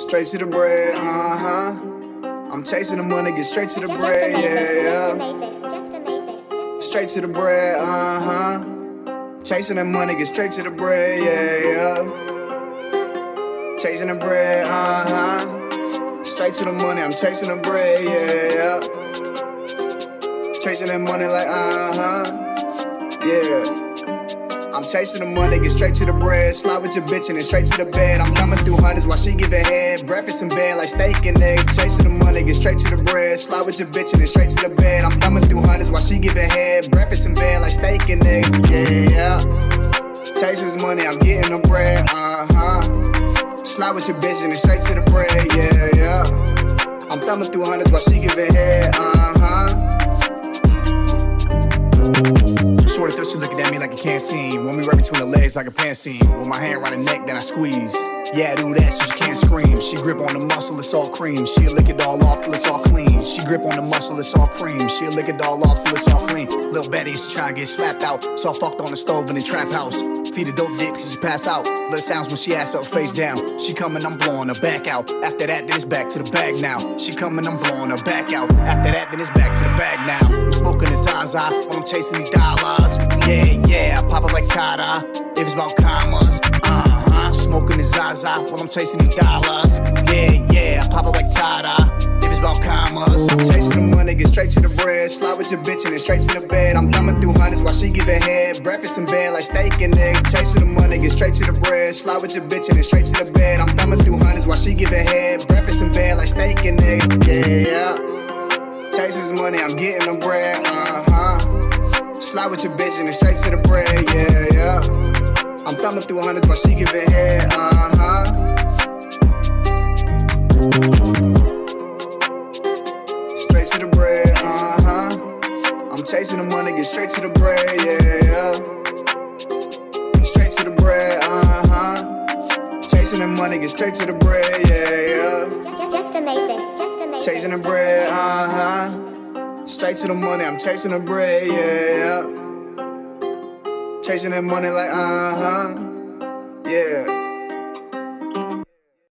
Straight to the bread, uh huh. I'm chasing the money, get straight to the bread, yeah, yeah. Straight to the bread, uh huh. Chasing the money, get straight to the bread, yeah, yeah. Chasing the bread, uh huh. Straight to the money, I'm chasing the bread, yeah, yeah. Chasing that money like, uh huh. Yeah. I'm chasing the money, get straight to the bread. Slide with your bitch and then straight to the bed. I'm coming through hundreds while she give giving head. Breakfast in bed like steak and eggs. Chasing the money, get straight to the bread. Slide with your bitch and then straight to the bed. I'm coming through hundreds while she give giving head. Breakfast in bed like steak and eggs. Yeah. Yeah. Chasing this money, I'm getting the bread. Uh huh. Slide with your bitch and then straight to the bread. Yeah, yeah. I'm thumbing through hundreds while she give giving head. Uh huh. Canteen. Want me right between the legs like a pantene. With my hand around the neck, then I squeeze. Yeah, I do that so she can't scream. She grip on the muscle, it's all cream. She'll lick it all off till it's all clean. She grip on the muscle, it's all cream. She'll lick it all off till it's all clean. Little Betty to try and get slapped out. So I fucked on the stove in the trap house. Feed a dope dick cause she pass out. Little sounds when she ass up face down. She coming, I'm blowing her back out. After that, then it's back to the bag now. She coming, I'm blowing her back out. After that, then it's back to the bag now. I'm smoking the Zaza I'm chasing these dollars. Yeah, yeah, like Tada. If it's about commas, uh huh. Smoking the Zaza while I'm chasing these dollars. Yeah, yeah, pop it like Tada. If it's about commas, chasing the money, get straight to the bread. Slide with your bitch and then straight to the bed. I'm thumbing through hundreds while she giving head. Breakfast in bed like steak and eggs. Chasing the money, get straight to the bread. Slide with your bitch and then straight to the bed. I'm thumbing through hundreds while she giving head. Breakfast in bed like steak and eggs. Yeah. Chasing this money, I'm getting the bread. Uh huh. Slide with your bitch and then straight to the bread. Yeah. I'm thumbing through hundreds while she giving head. Uh huh. Straight to the bread. Uh huh. I'm chasing the money, get straight to the bread. Yeah, yeah. Straight to the bread. Uh huh. Chasing the money, get straight to the bread. Yeah, yeah. Just to make this, just to make Chasing the bread, uh huh. Straight to the money, I'm chasing the bread, yeah, yeah. Chasing that money like, uh huh. Yeah.